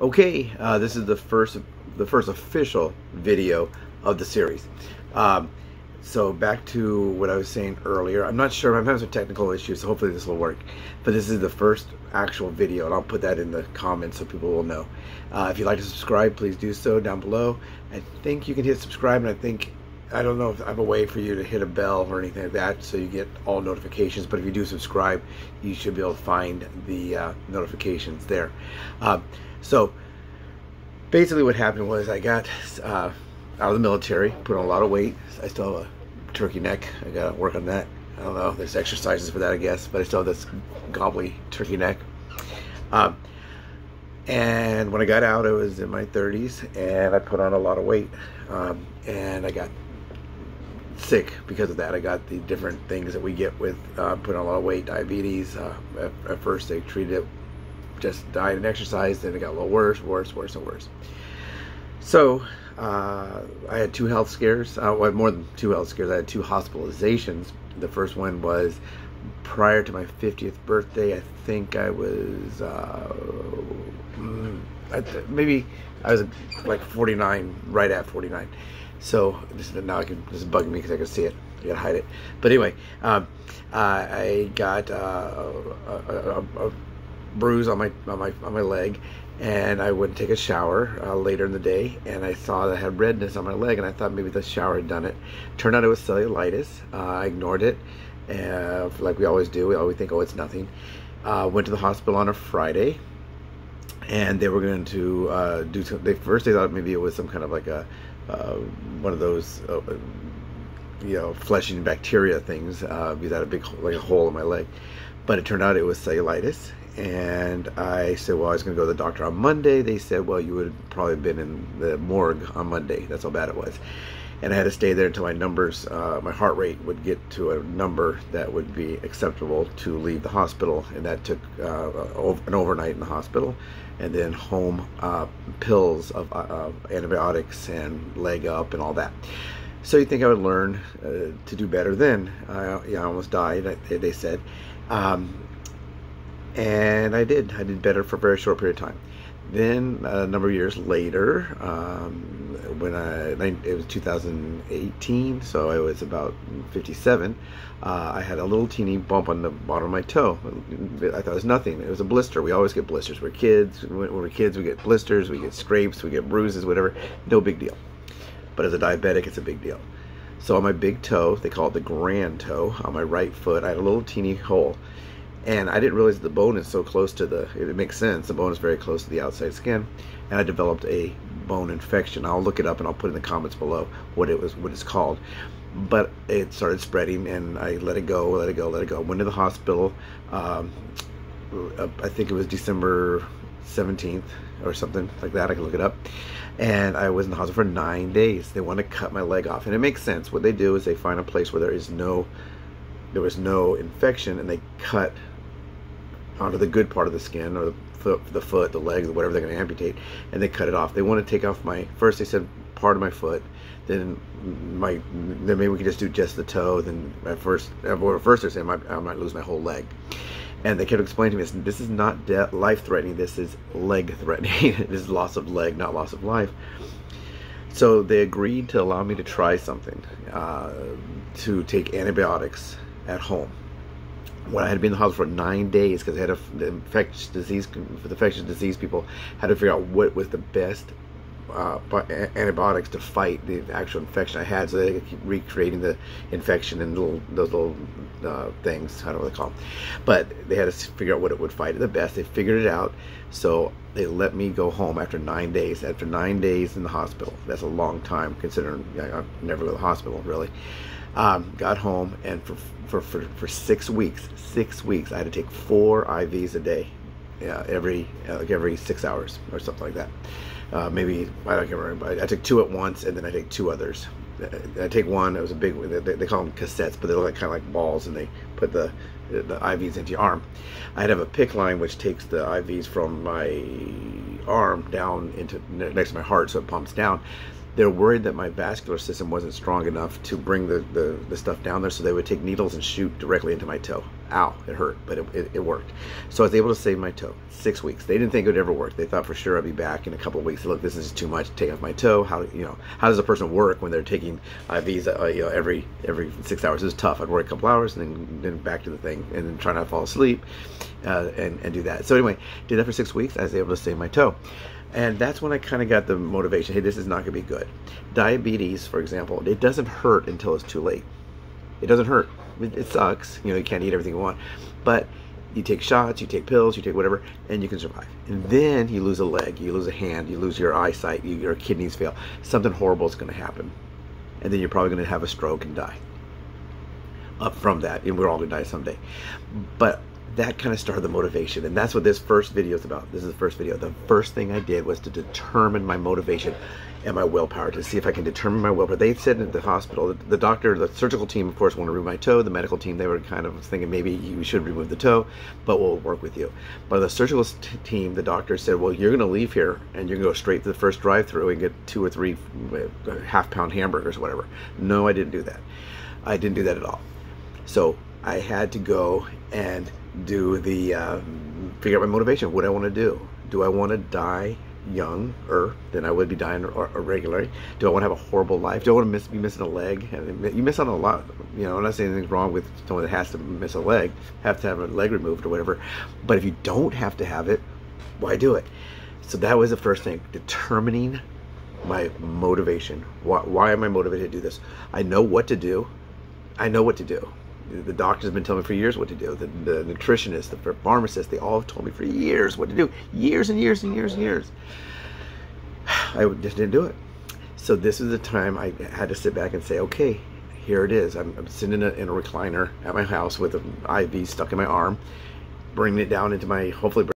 Okay, uh, this is the first the first official video of the series. Um, so back to what I was saying earlier. I'm not sure. I'm having some technical issues, so hopefully this will work. But this is the first actual video, and I'll put that in the comments so people will know. Uh, if you'd like to subscribe, please do so down below. I think you can hit subscribe, and I think I don't know if I have a way for you to hit a bell or anything like that so you get all notifications. But if you do subscribe, you should be able to find the uh, notifications there. Uh, so basically what happened was I got uh, out of the military, put on a lot of weight. I still have a turkey neck. I got to work on that. I don't know. There's exercises for that, I guess. But I still have this gobbly turkey neck. Um, and when I got out, I was in my 30s, and I put on a lot of weight. Um, and I got sick because of that. I got the different things that we get with uh, putting on a lot of weight, diabetes. Uh, at, at, first, they treated it just diet and exercise. Then it got a little worse, worse, worse, and worse. So uh, I had two health scares. Uh, well, more than two health scares. I had two hospitalizations. The first one was prior to my 50th birthday. I think I was uh, mm, maybe I was like 49, right at 49. So this is now I can this is bugging me because I can see it. I gotta hide it. But anyway, um, I got uh, a, a, a, bruise on my on my on my leg, and I went to take a shower uh, later in the day, and I saw that I had redness on my leg, and I thought maybe the shower had done it. Turned out it was cellulitis. Uh, I ignored it, uh, like we always do. We always think, oh, it's nothing. Uh, went to the hospital on a Friday, and they were going to uh, do. Some, they first they thought maybe it was some kind of like a uh, one of those you know fleshing bacteria things because I had a big like a hole in my leg, but it turned out it was cellulitis and I said, well, I was going to go to the doctor on Monday. They said, well, you would have probably been in the morgue on Monday. That's how bad it was. And I had to stay there until my numbers, uh, my heart rate would get to a number that would be acceptable to leave the hospital. And that took uh, an overnight in the hospital. And then home uh, pills of uh, antibiotics and leg up and all that. So you think I would learn uh, to do better then? I, yeah, I almost died, they, they said. Um, and I did. I did better for a very short period of time. Then a number of years later, um, when I it was 2018, so I was about 57. Uh, I had a little teeny bump on the bottom of my toe. I thought it was nothing. It was a blister. We always get blisters. We're kids. When we're kids, we get blisters. We get scrapes. We get bruises. Whatever. No big deal. But as a diabetic, it's a big deal. So on my big toe, they call it the grand toe, on my right foot, I had a little teeny hole and I didn't realize the bone is so close to the it makes sense. The bone is very close to the outside skin. And I developed a bone infection. I'll look it up and I'll put in the comments below what it was what it's called. But it started spreading and I let it go let it go let it go. Went to the hospital um, I think it was December 17th or something like that. I can look it up. And I was in the hospital for nine days. They want to cut my leg off. And it makes sense. What they do is they find a place where there is no there was no infection and they cut onto the good part of the skin or the foot, the foot, the leg, whatever they're going to amputate, and they cut it off. They want to take off my first. They said part of my foot, then my then maybe we could just do just the toe. Then at first, at first they're saying I might lose my whole leg. And they kept explaining to me, this is not life threatening, this is leg threatening. this is loss of leg, not loss of life. So they agreed to allow me to try something, uh, to take antibiotics at home when I had been in the hospital for nine days because I had a, the infectious disease, for the infectious disease people had to figure out what was the best uh, antibiotics to fight the actual infection I had, so they keep recreating the infection in little those little uh, things. I don't know what they call them, but they had to figure out what it would fight the best. They figured it out, so they let me go home after nine days. After nine days in the hospital, that's a long time considering I never go to the hospital really. Um, got home and for, for, for, for six weeks, six weeks, I had to take four IVs a day, yeah, every uh, like every six hours or something like that. Uh, maybe I don't remember. I took two at once, and then I take two others. I take one. It was a big. They, they call them cassettes, but they look like, kind of like balls, and they put the the IVs into your arm. I'd have a PICC line which takes the IVs from my arm down into next to my heart, so it pumps down they're worried that my vascular system wasn't strong enough to bring the, the, the, stuff down there, so they would take needles and shoot directly into my toe. Ow, it hurt, but it, it, it, worked. So I was able to save my toe. Six weeks. They didn't think it would ever work. They thought for sure I'd be back in a couple weeks. Look, this is too much. Take off my toe. How you know? How does a person work when they're taking IVs? Uh, you know, every every six hours is tough. I'd work a couple hours and then then back to the thing and then try not to fall asleep uh, and and do that. So anyway, did that for six weeks. I was able to save my toe. And that's when I kind of got the motivation. Hey, this is not going to be good. Diabetes, for example, it doesn't hurt until it's too late. It doesn't hurt. It, sucks. You know, you can't eat everything you want, but you take shots, you take pills, you take whatever, and you can survive. And then you lose a leg, you lose a hand, you lose your eyesight, you, your kidneys fail. Something horrible is going to happen, and then you're probably going to have a stroke and die. Up from that, and we're all going to die someday. But that kind of started the motivation, and that's what this first video is about. This is the first video. The first thing I did was to determine my motivation and my willpower to see if I can determine my willpower. They said at the hospital, the, doctor, the surgical team, of course, want to remove my toe. The medical team, they were kind of thinking maybe you should remove the toe, but we'll work with you. But the surgical team, the doctor said, well, you're going to leave here and you're going to go straight to the first drive-through and get two or three uh, half-pound hamburgers, whatever. No, I didn't do that. I didn't do that at all. So I had to go and do the uh, figure out my motivation. What I want to do. Do I want to die younger than I would be dying regularly? Do I want to have a horrible life? Do I want to miss, be missing a leg? You miss on a lot. You know, I'm not saying anything's wrong with someone that has to miss a leg, have to have a leg removed or whatever. But if you don't have to have it, why do it? So that was the first thing, determining my motivation. Why, why am I motivated to do this? I know what to do. I know what to do the doctor's been telling me for years what to do. The, the nutritionist, the pharmacist, they all have told me for years what to do. Years and years and years and years. I just didn't do it. So this is the time I had to sit back and say, okay, here it is. I'm, I'm sitting in a, in a recliner at my house with an IV stuck in my arm, bringing it down into my, hopefully